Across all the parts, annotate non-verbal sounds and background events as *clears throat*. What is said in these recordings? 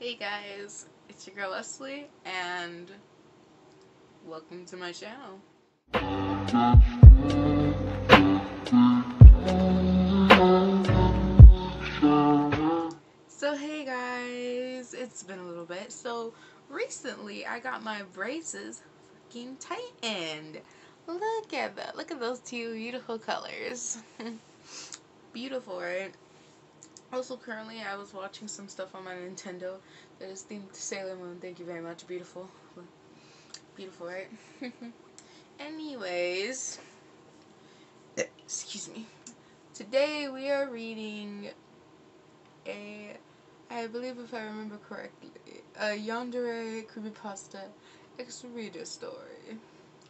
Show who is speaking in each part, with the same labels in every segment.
Speaker 1: Hey guys, it's your girl Leslie, and welcome to my channel. So hey guys, it's been a little bit. So recently I got my braces fucking tightened. Look at that. Look at those two beautiful colors. *laughs* beautiful, right? Also, currently, I was watching some stuff on my Nintendo that is themed to Sailor Moon. Thank you very much. Beautiful. Beautiful, right? *laughs* Anyways, excuse me. Today we are reading a, I believe if I remember correctly, a Yandere Creepypasta X-Reader story.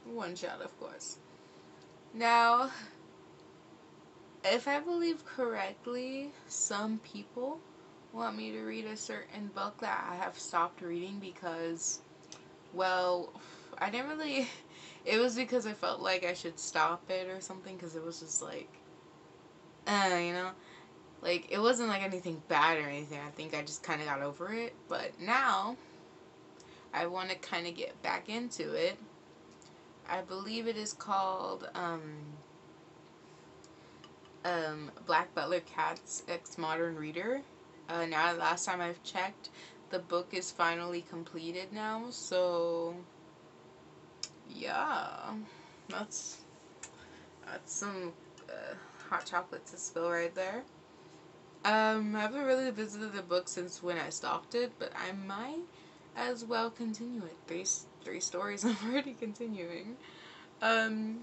Speaker 1: One shot, of course. Now, if I believe correctly, some people want me to read a certain book that I have stopped reading because, well, I didn't really. *laughs* It was because I felt like I should stop it or something because it was just like, uh, you know? Like, it wasn't like anything bad or anything. I think I just kind of got over it. But now, I want to kind of get back into it. I believe it is called, um, um, Black Butler Cat's X Modern Reader. Uh, now, last time I've checked, the book is finally completed now, so yeah, that's that's some uh, hot chocolate to spill right there. Um, I haven't really visited the book since when I stopped it, but I might as well continue it. Three three stories *laughs* I'm already continuing. Um,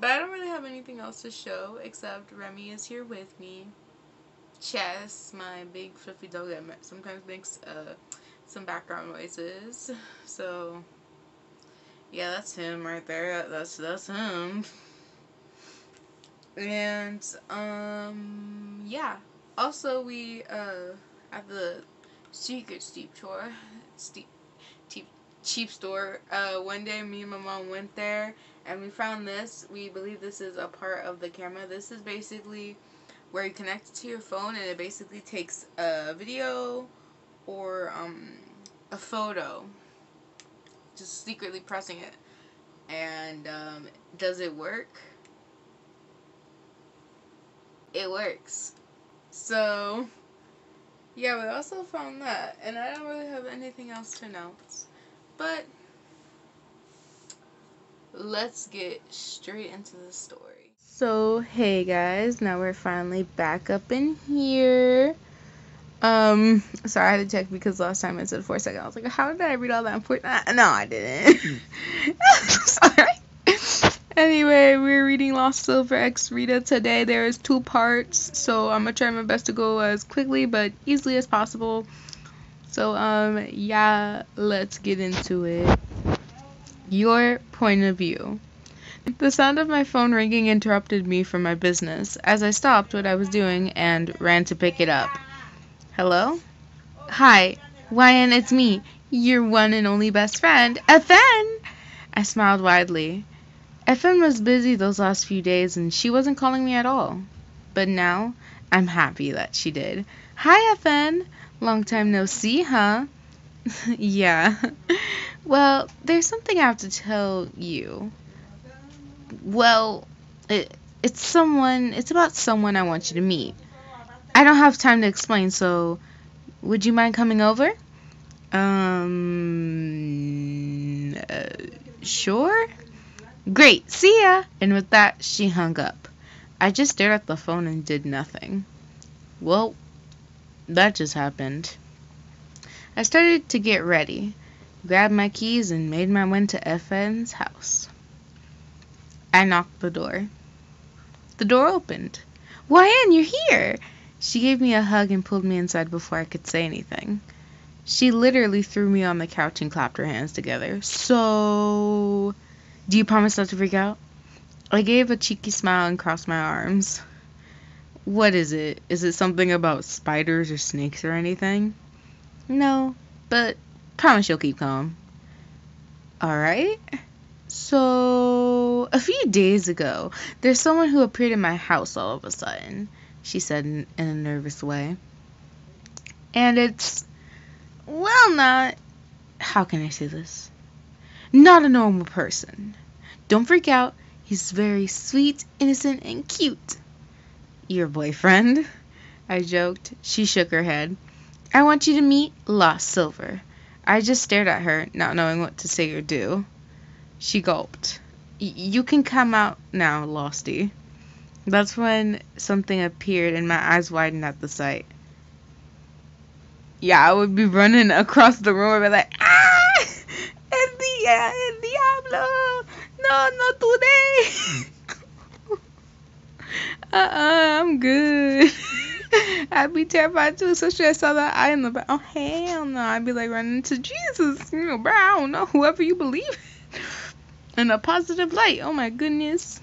Speaker 1: but I don't really have anything else to show except Remy is here with me. Chess, my big fluffy dog that sometimes makes uh, some background noises. *sighs* So, yeah, that's him right there. That's that's him. And um, yeah. Also, we uh at the secret steep tour, steep, cheap, cheap store. Uh, one day, me and my mom went there and we found this. We believe this is a part of the camera. This is basically where you connect it to your phone and it basically takes a video or um, a photo just secretly pressing it and um, does it work it works so yeah we also found that and I don't really have anything else to announce but let's get straight into the story. So, hey guys, now we're finally back up in here. Um, sorry, I had to check because last time I said four seconds. I was like, how did I read all that four? no, I didn't. *laughs* sorry. Anyway, we're reading Lost Silver X Reader today. There's two parts, so I'm gonna try my best to go as quickly but easily as possible. So, um, yeah, let's get into it. Your point of view. The sound of my phone ringing interrupted me from my business, as I stopped what I was doing and ran to pick it up. Hello? Hi, Ryan, it's me, your one and only best friend, FN! I smiled widely. FN was busy those last few days and she wasn't calling me at all. But now, I'm happy that she did. Hi, FN! Long time no see, huh? *laughs* yeah. Well, there's something I have to tell you. Well, it, it's someone, it's about someone I want you to meet. I don't have time to explain, so would you mind coming over? Um, uh, sure. Great, see ya. And with that, she hung up. I just stared at the phone and did nothing. Well, that just happened. I started to get ready grabbed my keys, and made my way to FN's house. I knocked the door. The door opened. Why, Anne, you're here! She gave me a hug and pulled me inside before I could say anything. She literally threw me on the couch and clapped her hands together. So, do you promise not to freak out? I gave a cheeky smile and crossed my arms. What is it? Is it something about spiders or snakes or anything? No, but Promise you'll keep calm. Alright? So, a few days ago, there's someone who appeared in my house all of a sudden, she said in, in a nervous way. And it's well, not. How can I say this? Not a normal person. Don't freak out. He's very sweet, innocent, and cute. Your boyfriend? *laughs* I joked. She shook her head. I want you to meet Lost Silver. I just stared at her, not knowing what to say or do. She gulped. You can come out now, Losty. That's when something appeared and my eyes widened at the sight. Yeah, I would be running across the room and be like, ah! El dia, el diablo! No, no today! *laughs* uh-uh, I'm good. *laughs* *laughs* I'd be terrified too, especially I saw that eye in the back. Oh, hell no. I'd be like running to Jesus. You know, bro, I don't know, whoever you believe in in a positive light. Oh my goodness.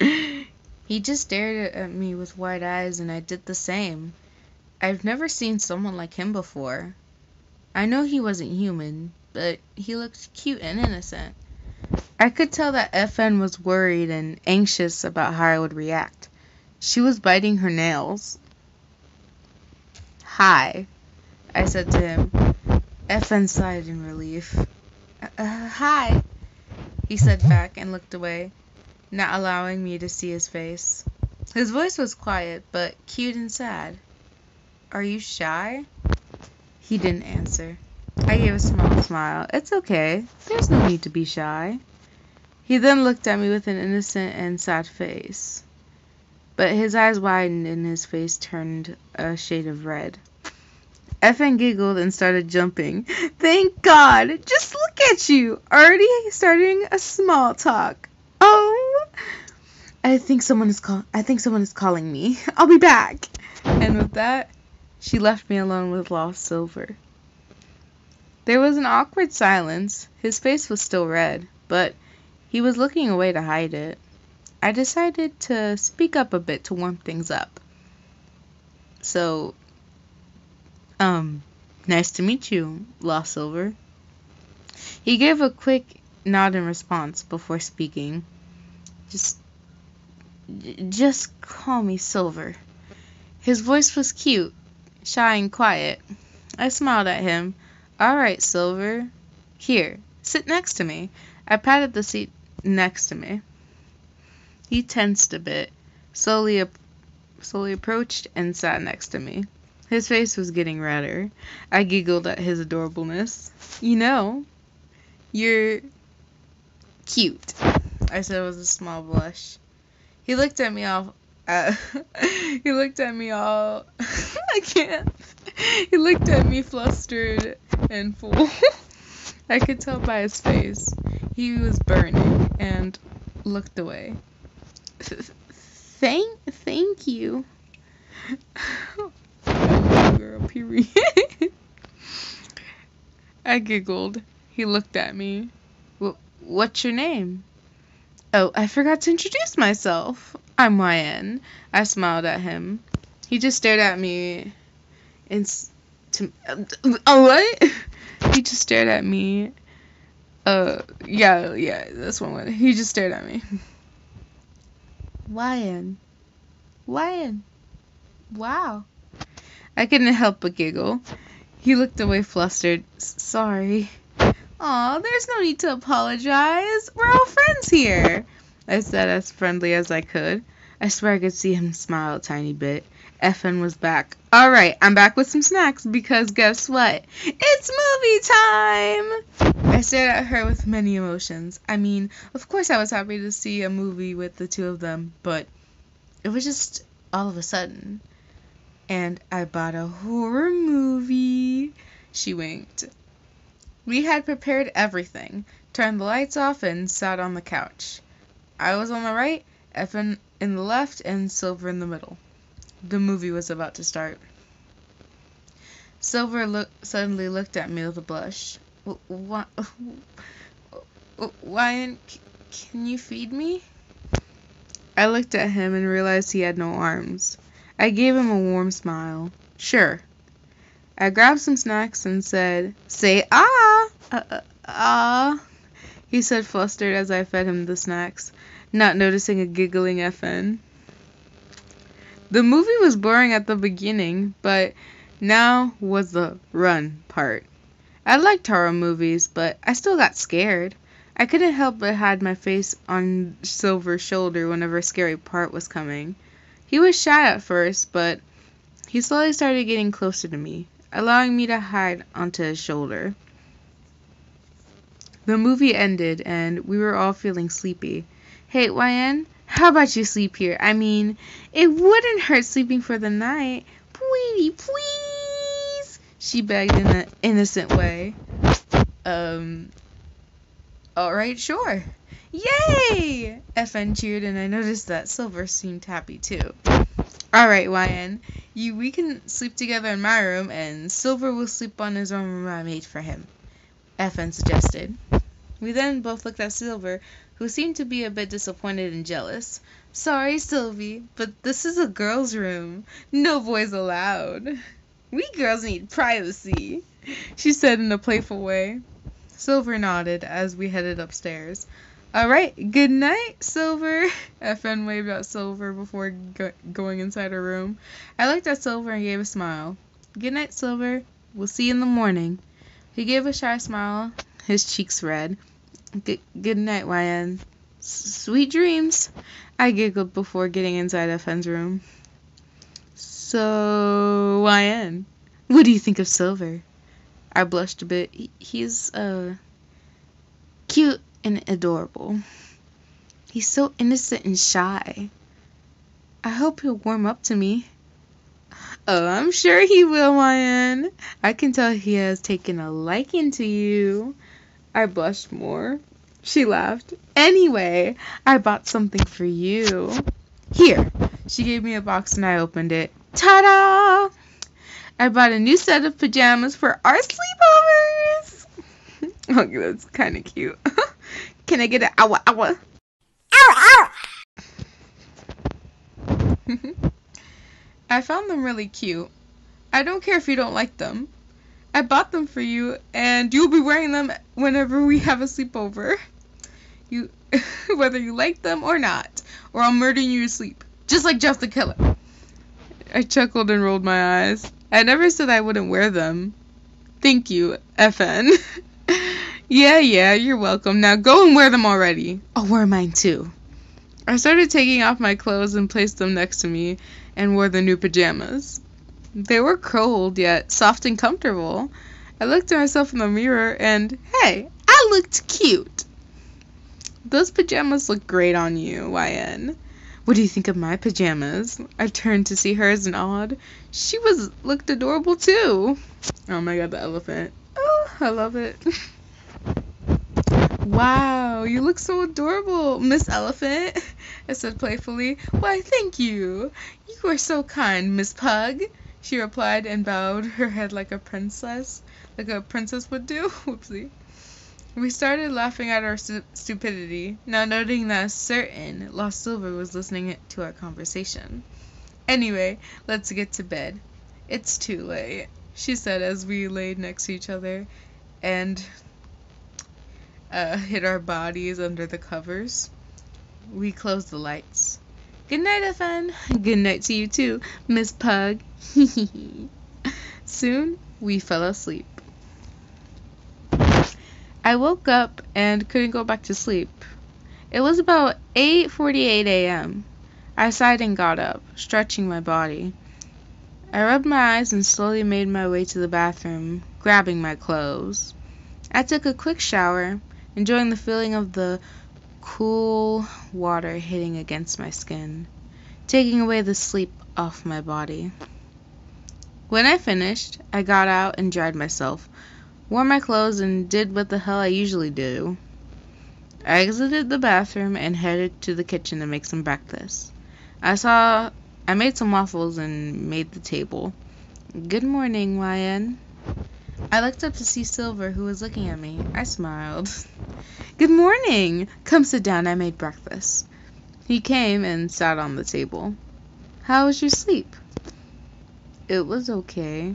Speaker 1: *laughs* he just stared at me with wide eyes, and I did the same. I've never seen someone like him before. I know he wasn't human, but he looked cute and innocent. I could tell that FN was worried and anxious about how I would react. She was biting her nails. Hi, I said to him. FN sighed in relief. Uh, uh, hi, he said back and looked away, not allowing me to see his face. His voice was quiet, but cute and sad. Are you shy? He didn't answer. I gave a small smile. It's okay. There's no need to be shy. He then looked at me with an innocent and sad face. But his eyes widened and his face turned a shade of red. FN giggled and started jumping. *laughs* Thank God! Just look at you! Already starting a small talk. Oh! I think someone is call I think someone is calling me. *laughs* I'll be back. And with that, she left me alone with Lost Silver. There was an awkward silence. His face was still red, but he was looking away to hide it. I decided to speak up a bit to warm things up. So, um, nice to meet you, Lost Silver. He gave a quick nod in response before speaking. Just, just call me Silver. His voice was cute, shy and quiet. I smiled at him. All right, Silver. Here, sit next to me. I patted the seat next to me. He tensed a bit, slowly, ap- slowly approached and sat next to me. His face was getting redder. I giggled at his adorableness. You know, you're cute, I said with a small blush. He looked at me all. Uh, *laughs* he looked at me all. *laughs* I can't. He looked at me flustered and full. *laughs* I could tell by his face. He was burning and looked away. *laughs* Thank, thank you. *laughs* Girl, period. I giggled. He looked at me. What's your name? Oh, I forgot to introduce myself. I'm YN. I smiled at him. He just stared at me. And to, uh, what? He just stared at me uh, yeah, yeah, that's one way. He just stared at me. Lion. Lion. Wow. I couldn't help but giggle. He looked away flustered. Sorry. Aw, there's no need to apologize. We're all friends here. I said as friendly as I could. I swear I could see him smile a tiny bit. FN was back. Alright, I'm back with some snacks because guess what? It's movie time! I stared at her with many emotions. I mean, of course I was happy to see a movie with the two of them, but it was just all of a sudden. And I bought a horror movie. She winked. We had prepared everything, turned the lights off, and sat on the couch. I was on the right, FN in the left, and Silver in the middle. The movie was about to start. Silver look, suddenly looked at me with a blush. Why, *laughs* Wyan, can you feed me? I looked at him and realized he had no arms. I gave him a warm smile. Sure. I grabbed some snacks and said, Say ah! Uh, uh, ah! He said flustered as I fed him the snacks, not noticing a giggling FN. The movie was boring at the beginning, but now was the run part. I liked horror movies, but I still got scared. I couldn't help but hide my face on Silver's shoulder whenever a scary part was coming. He was shy at first, but he slowly started getting closer to me, allowing me to hide onto his shoulder. The movie ended, and we were all feeling sleepy. Hey, YN, how about you sleep here? I mean, it wouldn't hurt sleeping for the night. Please, please, she begged in an innocent way. Um, alright, sure. Yay! FN cheered, and I noticed that Silver seemed happy too. Alright, YN, you we can sleep together in my room, and Silver will sleep on his own room I made for him. FN suggested. We then both looked at Silver, who seemed to be a bit disappointed and jealous. Sorry, Sylvie, but this is a girl's room. No boys allowed. We girls need privacy, she said in a playful way. Silver nodded as we headed upstairs. All right, good night, Silver. *laughs* FN waved at Silver before go- going inside her room. I looked at Silver and gave a smile. Good night, Silver. We'll see you in the morning. He gave a shy smile, his cheeks red. Good, night, YN. S- sweet dreams. I giggled before getting inside FN's room. So, YN, what do you think of Silver? I blushed a bit. He, he's, uh, cute and adorable. He's so innocent and shy. I hope he'll warm up to me. Oh, I'm sure he will, YN. I can tell he has taken a liking to you. I blushed more. She laughed. Anyway, I bought something for you. Here. She gave me a box and I opened it. Ta-da! I bought a new set of pajamas for our sleepovers. *laughs* okay, that's kind of cute. *laughs* Can I get an hour hour? Ow, ow! *laughs* I found them really cute. I don't care if you don't like them. I bought them for you, and you'll be wearing them whenever we have a sleepover. You, *laughs* whether you like them or not, or I'll murder you to sleep, just like Jeff the Killer. I chuckled and rolled my eyes. I never said I wouldn't wear them. Thank you, FN. *laughs* yeah, yeah, you're welcome. Now go and wear them already. I'll wear mine too. I started taking off my clothes and placed them next to me and wore the new pajamas. They were cold, yet soft and comfortable. I looked at myself in the mirror and, hey, I looked cute. Those pajamas look great on you, YN. What do you think of my pajamas? I turned to see hers and awed. She was looked adorable too. Oh my god, the elephant. Oh, I love it. *laughs* Wow, you look so adorable, Miss Elephant, *laughs* I said playfully. Why, thank you. You are so kind, Miss Pug, she replied and bowed her head like a princess, like a princess would do. *laughs* Whoopsie. We started laughing at our stu- stupidity, now noting that certain Lost Silver was listening to our conversation. Anyway, let's get to bed. It's too late, she said as we laid next to each other and uh, hid our bodies under the covers. We closed the lights. Good night, FN. Good night to you too, Miss Pug. *laughs* Soon we fell asleep. I woke up and couldn't go back to sleep. It was about 8:48 a.m. I sighed and got up, stretching my body. I rubbed my eyes and slowly made my way to the bathroom, grabbing my clothes. I took a quick shower, enjoying the feeling of the cool water hitting against my skin, taking away the sleep off my body. When I finished, I got out and dried myself, wore my clothes, and did what the hell I usually do. I exited the bathroom and headed to the kitchen to make some breakfast. I saw I made some waffles and made the table. Good morning, YN. I looked up to see Silver, who was looking at me. I smiled. *laughs* Good morning. Come sit down. I made breakfast. He came and sat on the table. How was your sleep? It was okay.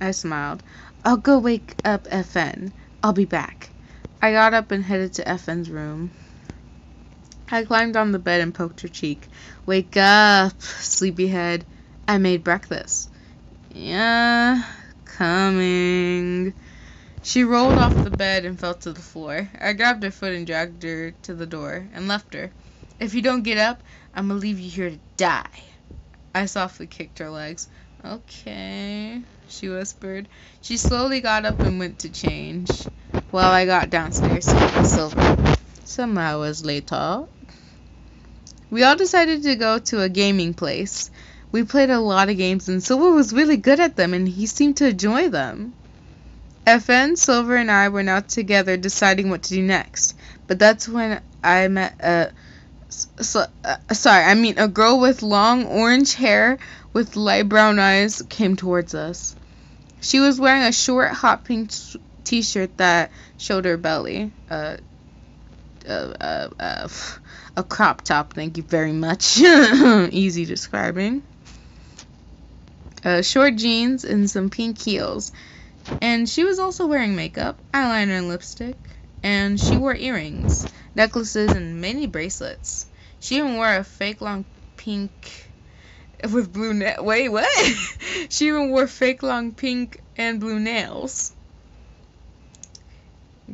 Speaker 1: I smiled. I'll go wake up FN. I'll be back. I got up and headed to FN's room. I climbed on the bed and poked her cheek. Wake up, sleepyhead. I made breakfast. Yeah, coming. She rolled off the bed and fell to the floor. I grabbed her foot and dragged her to the door and left her. If you don't get up, I'm gonna leave you here to die. I softly kicked her legs. Okay, she whispered. She slowly got up and went to change, while I got downstairs to get Silver. Some hours later, we all decided to go to a gaming place. We played a lot of games, and Silver was really good at them, and he seemed to enjoy them. FN, Silver, and I were now together deciding what to do next. But that's when I met a. So, uh, sorry, I mean a girl with long orange hair with light brown eyes came towards us. She was wearing a short hot pink t-shirt that showed her belly. Uh, uh, uh, uh, a crop top, thank you very much. *laughs* Easy describing. Uh, short jeans and some pink heels. And she was also wearing makeup, eyeliner, and lipstick. And she wore earrings, necklaces, and many bracelets. She even wore a fake long pink with blue nails. Wait, what? *laughs* she even wore fake long pink and blue nails.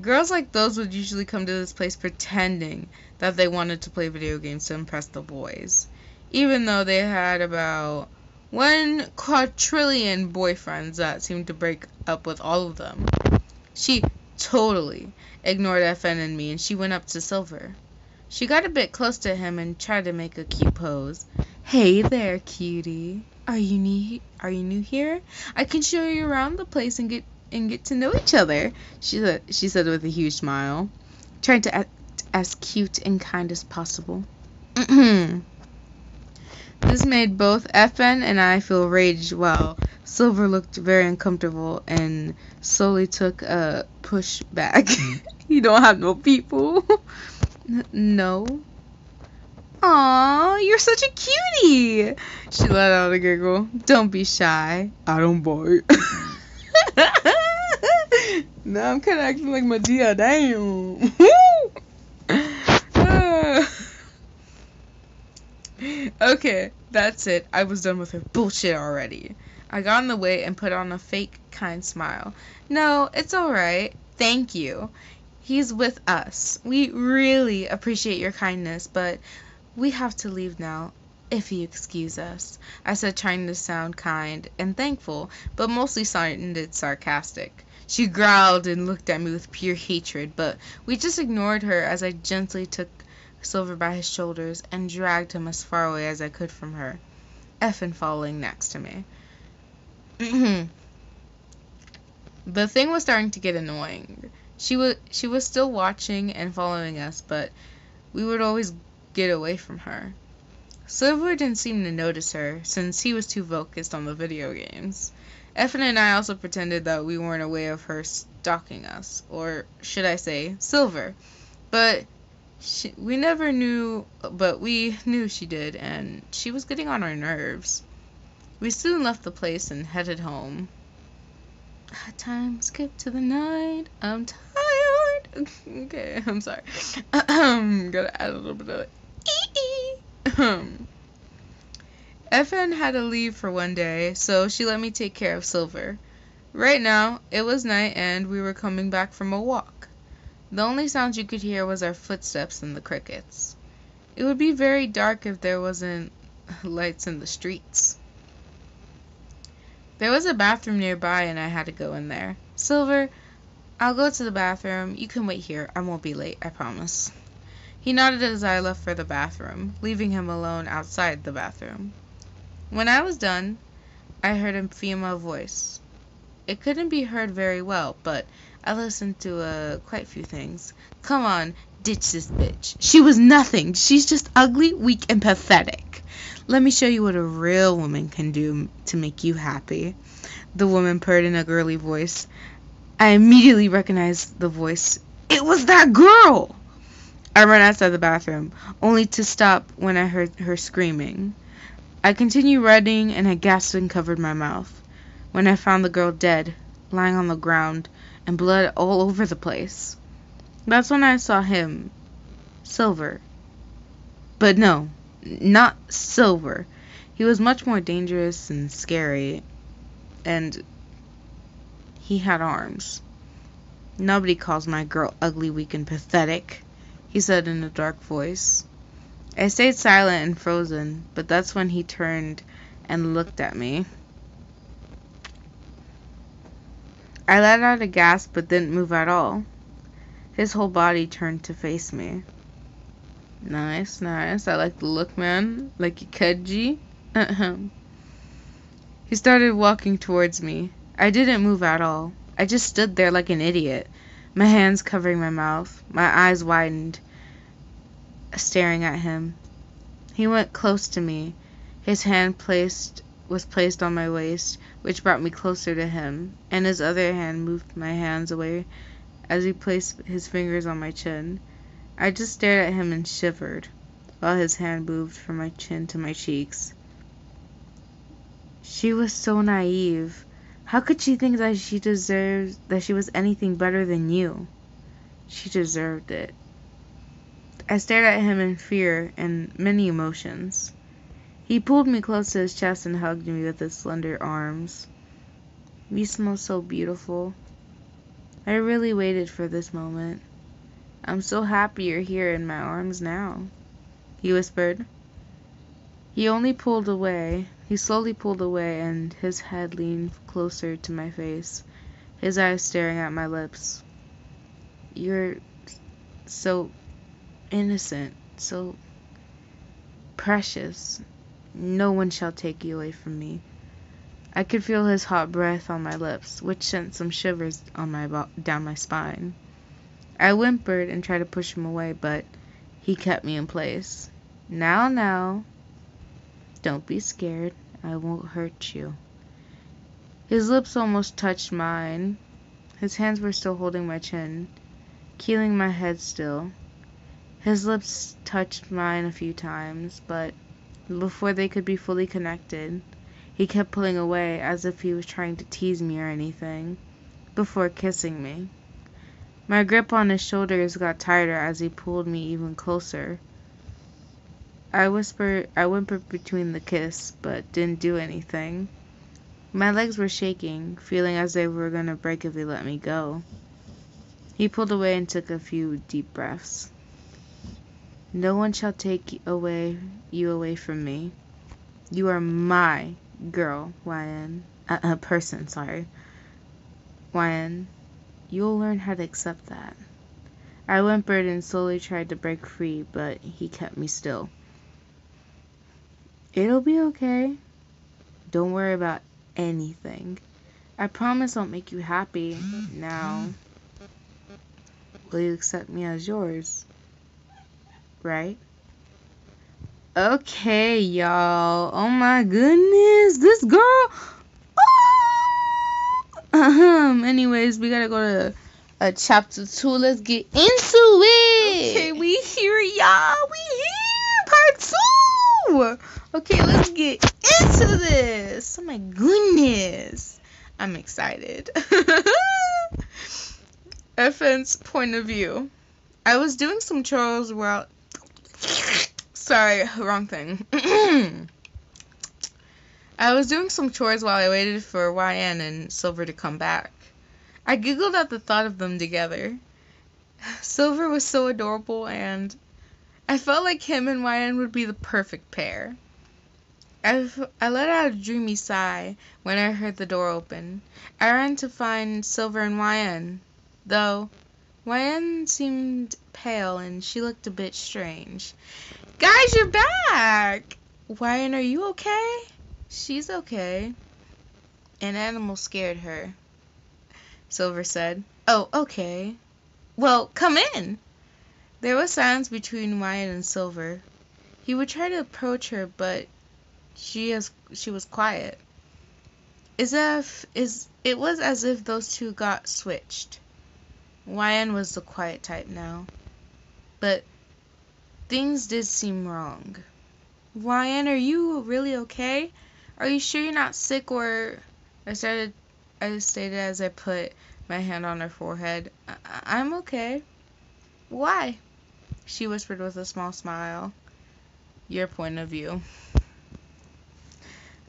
Speaker 1: Girls like those would usually come to this place pretending that they wanted to play video games to impress the boys, even though they had about one quadrillion boyfriends that seemed to break up with all of them. She totally ignored FN and me and she went up to Silver. She got a bit close to him and tried to make a cute pose. Hey there, cutie. Are you new are you new here? I can show you around the place and get and get to know each other, she said she said with a huge smile, trying to act as cute and kind as possible. *clears throat* This made both FN and I feel rage while Silver looked very uncomfortable and slowly took a push back. *laughs* you don't have no people. no. Aw, you're such a cutie. She let out a giggle. Don't be shy. I don't bite. *laughs* now I'm kind of acting like Madea. Damn. *laughs* Okay, that's it. I was done with her bullshit already. I got in the way and put on a fake kind smile. No, it's alright. Thank you. He's with us. We really appreciate your kindness, but we have to leave now, if you excuse us. I said, trying to sound kind and thankful, but mostly sounded sarcastic. She growled and looked at me with pure hatred, but we just ignored her as I gently took Silver by his shoulders and dragged him as far away as I could from her, FN following next to me. Mm-hmm. the thing was starting to get annoying. She was she was still watching and following us, but we would always get away from her. Silver didn't seem to notice her, since he was too focused on the video games. FN and I also pretended that we weren't aware of her stalking us, or should I say, Silver. But she, we never knew, but we knew she did, and she was getting on our nerves. We soon left the place and headed home. Ah, time skip to the night. I'm tired. *laughs* okay, I'm sorry. *clears throat* Gotta add a little bit of *clears throat* it. FN had to leave for one day, so she let me take care of Silver. Right now, it was night and we were coming back from a walk. The only sounds you could hear was our footsteps and the crickets. It would be very dark if there wasn't *laughs* lights in the streets. There was a bathroom nearby and I had to go in there. Silver, I'll go to the bathroom. You can wait here. I won't be late, I promise. He nodded as I left for the bathroom, leaving him alone outside the bathroom. When I was done, I heard a female voice. It couldn't be heard very well, but I listened to uh, quite a few things. Come on, ditch this bitch. She was nothing. She's just ugly, weak, and pathetic. Let me show you what a real woman can do to make you happy. The woman purred in a girly voice. I immediately recognized the voice. It was that girl! I ran outside the bathroom, only to stop when I heard her screaming. I continued running and I gasped and covered my mouth. When I found the girl dead, lying on the ground, and blood all over the place. That's when I saw him, Silver. But no, not Silver. He was much more dangerous and scary, and he had arms. Nobody calls my girl ugly, weak, and pathetic, he said in a dark voice. I stayed silent and frozen, but that's when he turned and looked at me. I let out a gasp but didn't move at all. His whole body turned to face me. Nice, nice. I like the look, man. Like you Keji. Ahem. Uh-huh. he started walking towards me. I didn't move at all. I just stood there like an idiot, my hands covering my mouth, my eyes widened, staring at him. He went close to me. His hand placed was placed on my waist, which brought me closer to him, and his other hand moved my hands away as he placed his fingers on my chin. I just stared at him and shivered, while his hand moved from my chin to my cheeks. She was so naive. How could she think that she deserved that she was anything better than you? She deserved it. I stared at him in fear and many emotions. He pulled me close to his chest and hugged me with his slender arms. You smell so beautiful. I really waited for this moment. I'm so happy you're here in my arms now, he whispered. He only pulled away. He slowly pulled away, and his head leaned closer to my face, his eyes staring at my lips. You're so innocent, so precious. No one shall take you away from me. I could feel his hot breath on my lips, which sent some shivers on my down my spine. I whimpered and tried to push him away, but he kept me in place. Now, now, don't be scared. I won't hurt you. His lips almost touched mine. His hands were still holding my chin, keeling my head still. His lips touched mine a few times, but before they could be fully connected, he kept pulling away as if he was trying to tease me or anything, before kissing me. My grip on his shoulders got tighter as he pulled me even closer. I whispered I whimpered between the kiss, but didn't do anything. My legs were shaking, feeling as they were gonna break if he let me go. He pulled away and took a few deep breaths. No one shall take away you away from me. You are my girl, YN. A uh, uh, person, sorry. YN. You'll learn how to accept that. I whimpered and slowly tried to break free, but he kept me still. It'll be okay. Don't worry about anything. I promise I'll make you happy now. Will you accept me as yours? Right? Okay, y'all. Oh my goodness, this girl. Oh! Anyways, we gotta go to uh, chapter two. Let's get into it. Okay, we here, y'all. We here, part two. Okay, let's get into this. Oh my goodness, I'm excited. *laughs* FN's point of view. I was doing some chores while Sorry, wrong thing. *clears throat* I was doing some chores while I waited for YN and Silver to come back. I giggled at the thought of them together. *sighs* Silver was so adorable and I felt like him and YN would be the perfect pair. I, I let out a dreamy sigh when I heard the door open. I ran to find Silver and YN, though YN seemed pale and she looked a bit strange. Guys, you're back! YN, are you okay? She's okay. An animal scared her, Silver said. Oh, okay. Well, come in. There was silence between YN and Silver. He would try to approach her, but she as she was quiet. As if is it was as if those two got switched. YN was the quiet type now. But things did seem wrong. YN, are you really okay? Are you sure you're not sick or I started I stated as I put my hand on her forehead. I- I'm okay. Why? She whispered with a small smile. your point of view.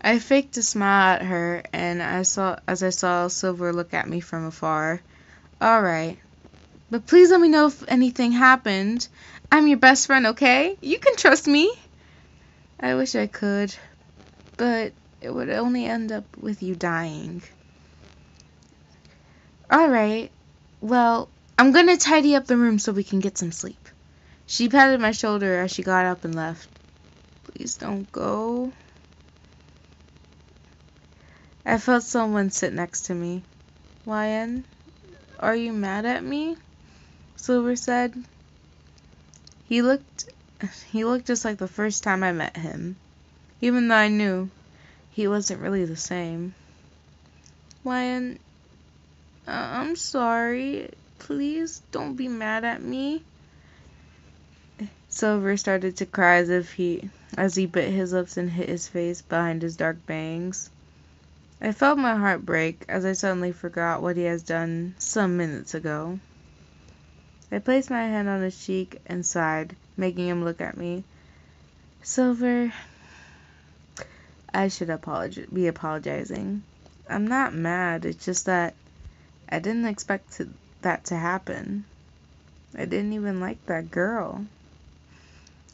Speaker 1: I faked a smile at her, and I saw as I saw Silver look at me from afar. All right, but please let me know if anything happened. I'm your best friend, okay? You can trust me. I wish I could, but it would only end up with you dying. All right. Well, I'm gonna tidy up the room so we can get some sleep. She patted my shoulder as she got up and left. Please don't go. I felt someone sit next to me. Wyan, are you mad at me? Silver said. He looked he looked just like the first time I met him, even though I knew he wasn't really the same. Wyan, uh, I'm sorry. Please don't be mad at me. Silver started to cry as if he as he bit his lips and hid his face behind his dark bangs. I felt my heart break as I suddenly forgot what he has done some minutes ago. I placed my hand on his cheek and sighed, making him look at me. Silver, I should apologize, be apologizing. I'm not mad, it's just that I didn't expect to, that to happen. I didn't even like that girl.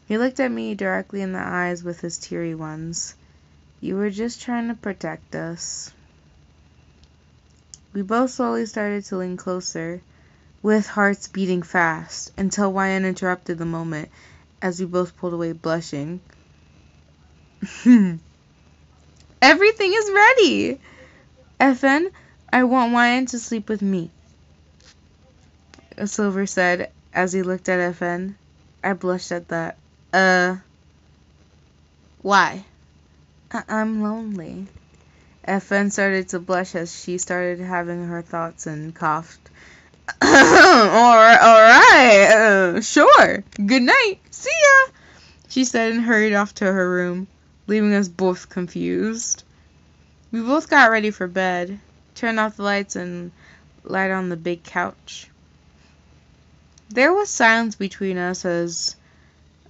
Speaker 1: He looked at me directly in the eyes with his teary ones. You were just trying to protect us. We both slowly started to lean closer, with hearts beating fast, until Wyan interrupted the moment as we both pulled away blushing. *laughs* Everything is ready! FN, I want Wyan to sleep with me. Silver said as he looked at FN. I blushed at that. Uh, why? I- I'm lonely. FN started to blush as she started having her thoughts and coughed. All right, uh, sure. Good night. See ya. She said and hurried off to her room, leaving us both confused. We both got ready for bed, turned off the lights, and lied on the big couch. There was silence between us as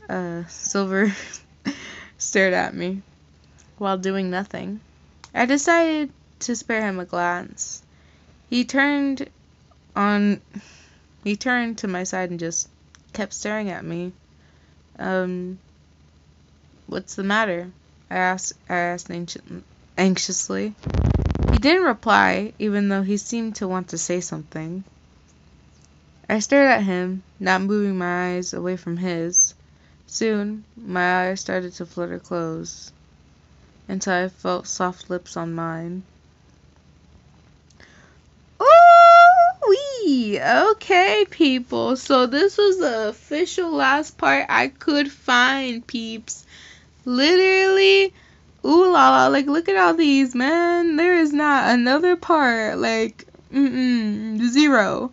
Speaker 1: uh, Silver *laughs* stared at me while doing nothing. I decided to spare him a glance. He turned on he turned to my side and just kept staring at me. Um what's the matter? I asked I asked anxiously. He didn't reply even though he seemed to want to say something. I stared at him, not moving my eyes away from his. Soon my eyes started to flutter close until I felt soft lips on mine. Ooh Okay, people. So this was the official last part I could find, peeps. Literally, ooh la la. Like, look at all these, man. There is not another part. Like, mm mm, zero.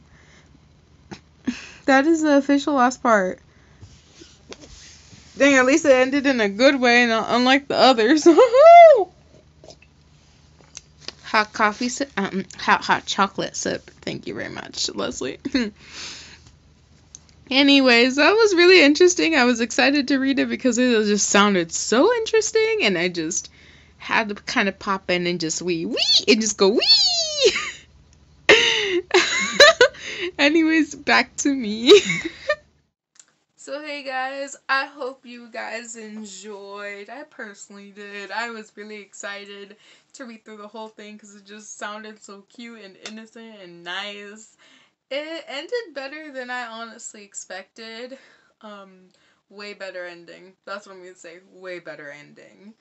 Speaker 1: *laughs* That is the official last part. Dang, at least it ended in a good way, not unlike the others. *laughs* hot coffee sip, um, hot hot chocolate sip. Thank you very much, Leslie. *laughs* Anyways, that was really interesting. I was excited to read it because it just sounded so interesting, and I just had to kind of pop in and just wee wee and just go wee. *laughs* Anyways, back to me. *laughs* So hey guys, I hope you guys enjoyed. I personally did. I was really excited to read through the whole thing because it just sounded so cute and innocent and nice. It ended better than I honestly expected. Um, way better ending. That's what I'm gonna say. Way better ending.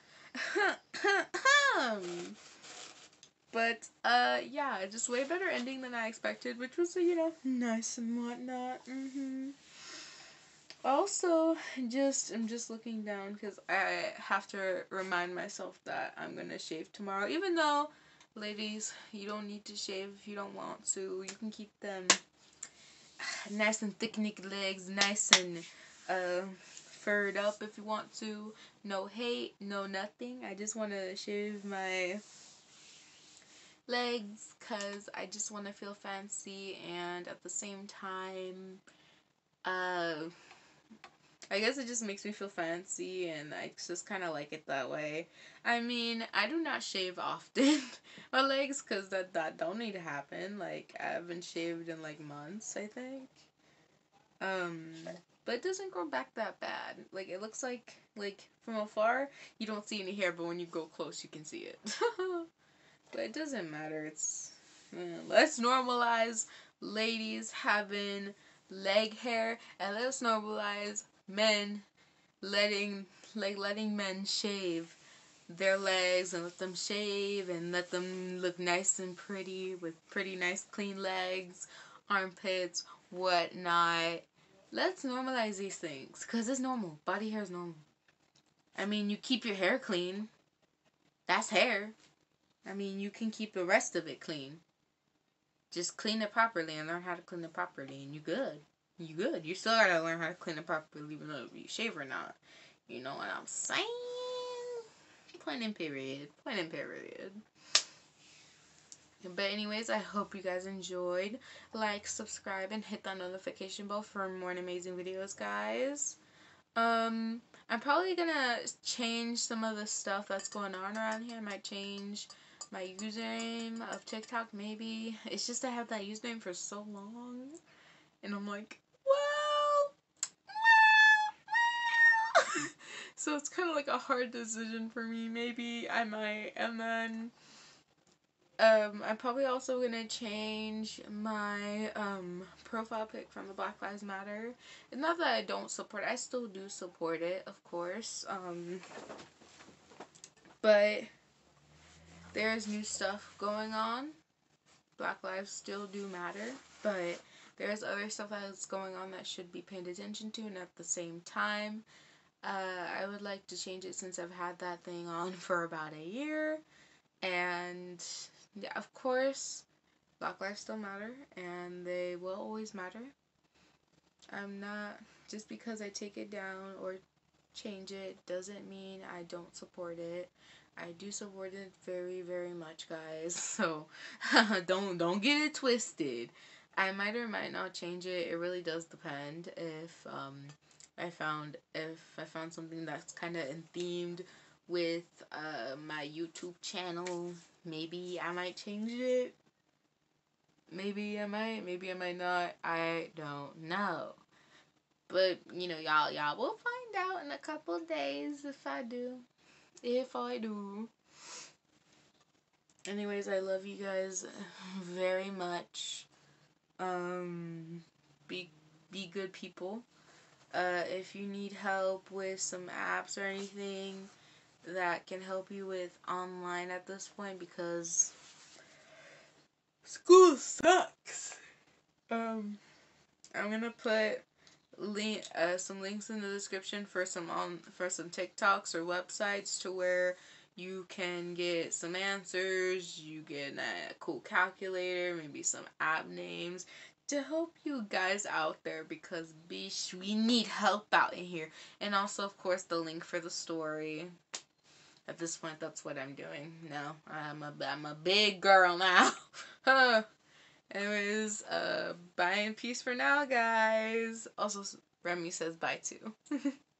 Speaker 1: but uh, yeah, just way better ending than I expected, which was you know nice and whatnot. Mm-hmm also just i'm just looking down because i have to remind myself that i'm gonna shave tomorrow. Even though ladies you don't need to shave if you don't want to. You can keep them nice and thick neck legs nice and uh furred up if you want to. No hate no nothing. I just want to shave my legs because i just want to feel fancy and at the same time uh I guess it just makes me feel fancy and I just kind of like it that way. I mean, I do not shave often *laughs* my legs because that, that don't need to happen. Like, I haven't shaved in like months, I think. Um, but it doesn't grow back that bad. Like, it looks like, like, from afar, you don't see any hair, but when you go close, you can see it. *laughs* but it doesn't matter. It's, uh, let's normalize ladies having leg hair and let's normalize men letting like letting men shave their legs and let them shave and let them look nice and pretty with pretty nice clean legs, armpits, whatnot. Let's normalize these things because it's normal. Body hair is normal. I mean, you keep your hair clean. That's hair. I mean, you can keep the rest of it clean. Just clean it properly and learn how to clean it properly, and you're good you good. You still gotta learn how to clean it properly, though you shave or not. You know what I'm saying? Point in period. Point in period. But anyways, I hope you guys enjoyed. Like, subscribe, and hit that notification bell for more amazing videos, guys. Um, I'm probably gonna change some of the stuff that's going on around here. I might change my username of TikTok, maybe. It's just I have that username for so long. And I'm like, so it's kind of like a hard decision for me. Maybe I might, and then um, I'm probably also gonna change my um, profile pic from the Black Lives Matter. It's not that I don't support; I still do support it, of course. Um, but there's new stuff going on. Black lives still do matter, but there's other stuff that's going on that should be paid attention to, and at the same time, uh, I would like to change it since I've had that thing on *laughs* for about a year. And yeah, of course, Black lives still matter, and they will always matter. I'm not just because I take it down or change it doesn't mean I don't support it. I do support it very very much, guys. *laughs* So *laughs* don't don't get it twisted. I might or might not change it. It really does depend if um, I found if I found something that's kind of in themed with uh, my YouTube channel. Maybe I might change it. Maybe I might. Maybe I might not. I don't know. But you know, y'all y'all will find out in a couple days if I do. If I do. Anyways, I love you guys very much. Um, be be good people. Uh, if you need help with some apps or anything that can help you with online at this point because school sucks. Um, I'm gonna put link uh, some links in the description for some on for some TikToks or websites to where you can get some answers, you get a cool calculator, maybe some app names to help you guys out there because bish, we need help out in here. And also, of course, the link for the story. At this point, that's what I'm doing. No, I'm a, I'm a big girl now. *laughs* Anyways, uh, bye and peace for now, guys. Also, Remy says bye too. *laughs*